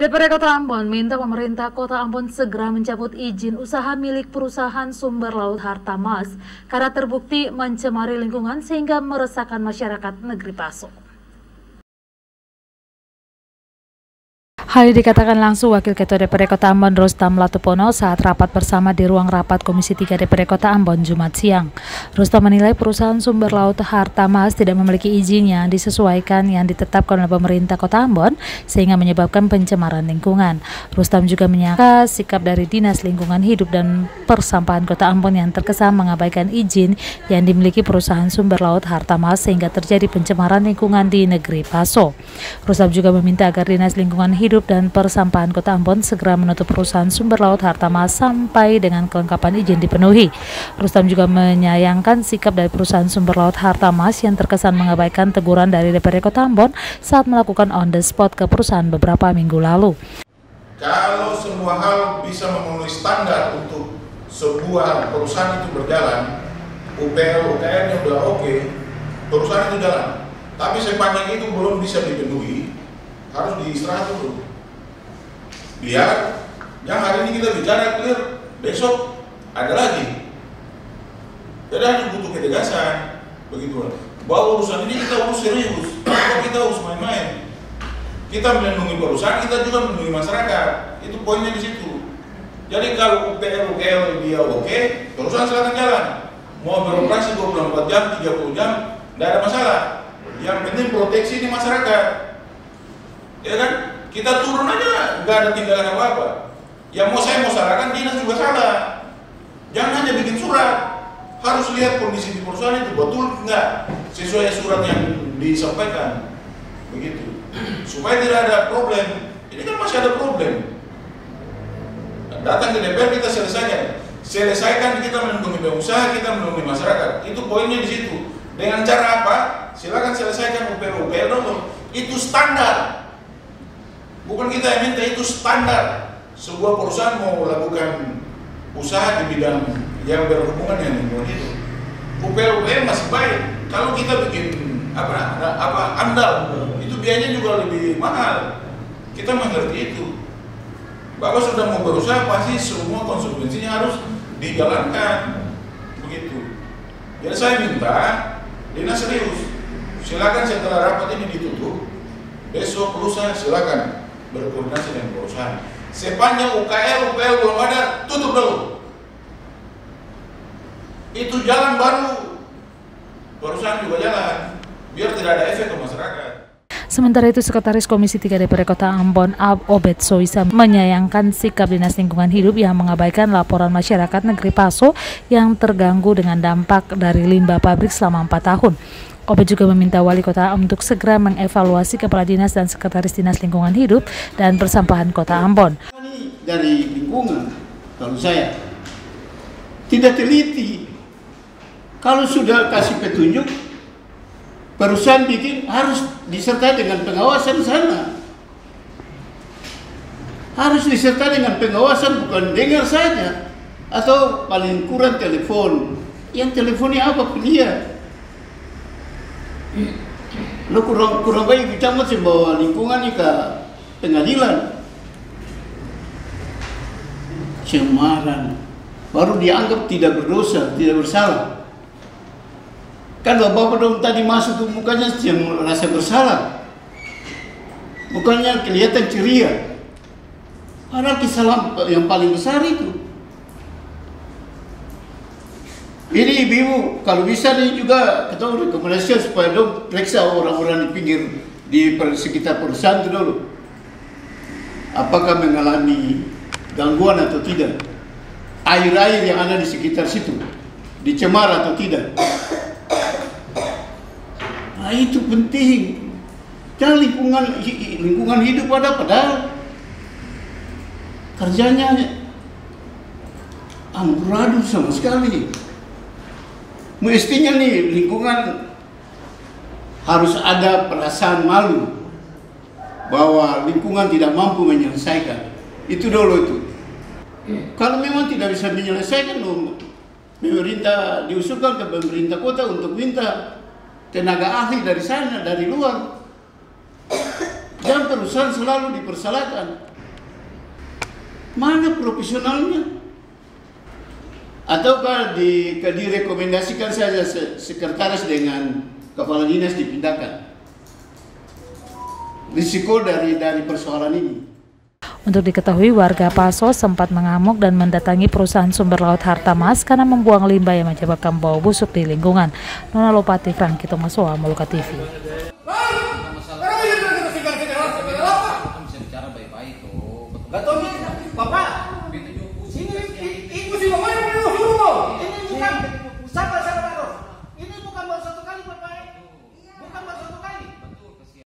DPR Kota Ambon minta pemerintah Kota Ambon segera mencabut izin usaha milik perusahaan sumber laut Harta Mas karena terbukti mencemari lingkungan sehingga meresahkan masyarakat negeri Paso. Hal ini dikatakan langsung Wakil Ketua DPR Kota Ambon Rustam Latupono saat rapat bersama di ruang rapat Komisi 3 DPR Kota Ambon Jumat siang. Rustam menilai perusahaan sumber laut Harta Mas tidak memiliki izin yang disesuaikan yang ditetapkan oleh pemerintah Kota Ambon sehingga menyebabkan pencemaran lingkungan. Rustam juga menyangka sikap dari Dinas Lingkungan Hidup dan Persampahan Kota Ambon yang terkesan mengabaikan izin yang dimiliki perusahaan sumber laut Harta Mas sehingga terjadi pencemaran lingkungan di negeri Paso. Rustam juga meminta agar Dinas Lingkungan Hidup Hidup dan Persampahan Kota Ambon segera menutup perusahaan sumber laut Hartama sampai dengan kelengkapan izin dipenuhi. Rustam juga menyayangkan sikap dari perusahaan sumber laut Hartamas yang terkesan mengabaikan teguran dari DPRD Kota Ambon saat melakukan on the spot ke perusahaan beberapa minggu lalu. Kalau semua hal bisa memenuhi standar untuk sebuah perusahaan itu berjalan, UPL, UKM-nya udah oke, perusahaan itu jalan. Tapi sepanjang itu belum bisa dipenuhi, harus diistirahat dulu. Biar yang hari ini kita bicara clear besok ada lagi. Jadi harus butuh ketegasan. Begitu bahwa urusan ini kita urus serius. Kalau kita urus main-main. Kita melindungi perusahaan kita juga melindungi masyarakat. Itu poinnya di situ. Jadi kalau UPL UPL dia oke okay, perusahaan silakan jalan. Mau beroperasi 24 jam 30 jam tidak ada masalah. Yang penting proteksi di masyarakat ya kan? Kita turun aja nggak ada tindakan apa apa yang mau saya mau salahkan dinas juga salah. Jangan hanya bikin surat. Harus lihat kondisi di perusahaan itu betul nggak? Sesuai surat yang disampaikan. Begitu. Supaya tidak ada problem. Ini kan masih ada problem. Datang ke DPR kita selesaikan. Selesaikan kita melindungi pengusaha kita melindungi masyarakat. Itu poinnya di situ. Dengan cara apa? Silakan selesaikan UPR UPR itu standar Bukan kita yang minta itu standar. Sebuah perusahaan mau melakukan usaha di bidang yang berhubungan dengan lingkungan itu. UPL-UPL masih baik. Kalau kita bikin apa apa andal, itu biayanya juga lebih mahal. Kita mengerti itu. Bapak sudah mau berusaha pasti semua konsekuensinya harus dijalankan begitu. Jadi saya minta dinas serius. Silakan setelah rapat ini ditutup, besok lusa silakan berkoordinasi dengan perusahaan. Sepanjang UKL, UPL belum ada, tutup dulu. Itu jalan baru. Perusahaan juga jalan. Biar tidak ada efek ke masyarakat. Sementara itu, Sekretaris Komisi 3 DPR Kota Ambon, Ab Obed Soisa, menyayangkan sikap Dinas Lingkungan Hidup yang mengabaikan laporan masyarakat negeri Paso yang terganggu dengan dampak dari limbah pabrik selama 4 tahun. Obed juga meminta wali kota untuk segera mengevaluasi kepala dinas dan sekretaris dinas lingkungan hidup dan persampahan kota Ambon. Dari lingkungan, kalau saya tidak teliti, kalau sudah kasih petunjuk, perusahaan bikin harus disertai dengan pengawasan sana. Harus disertai dengan pengawasan bukan dengar saja atau paling kurang telepon. Yang teleponnya apa dia? Lo kurang kurang baik kita masih bawa lingkungan ke pengadilan. Cemaran. Baru dianggap tidak berdosa, tidak bersalah. Kan bapak dong tadi masuk ke mukanya yang rasa bersalah. Bukannya kelihatan ceria. Padahal kesalahan yang paling besar itu Ini ibu kalau bisa nih juga kita rekomendasi supaya dong periksa orang-orang di pinggir di sekitar perusahaan itu dulu. Apakah mengalami gangguan atau tidak? Air-air yang ada di sekitar situ dicemar atau tidak? Nah itu penting. Jangan lingkungan lingkungan hidup ada padahal kerjanya amburadul sama sekali. Mestinya nih lingkungan harus ada perasaan malu bahwa lingkungan tidak mampu menyelesaikan. Itu dulu itu. Kalau memang tidak bisa menyelesaikan, pemerintah diusulkan ke pemerintah kota untuk minta tenaga ahli dari sana, dari luar. Dan perusahaan selalu dipersalahkan. Mana profesionalnya? Ataukah di, direkomendasikan saja sekretaris dengan kepala dinas dipindahkan? Risiko dari dari persoalan ini. Untuk diketahui, warga Paso sempat mengamuk dan mendatangi perusahaan sumber laut Harta Mas karena membuang limbah yang menyebabkan bau busuk di lingkungan. Nona Lopati, Franky Tomasoa, Moluka TV. Bapak.